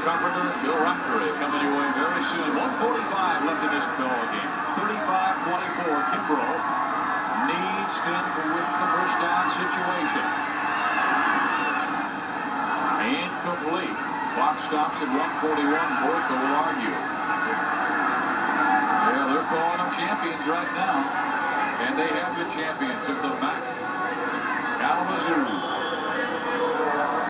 Carpenter, Bill Rocktree coming your way very soon. 145 left in this ball game. 35-24. Kimbrell needs to with the first down situation. Incomplete. Clock stops at 141. Boyko will argue. Yeah, they're calling them champions right now.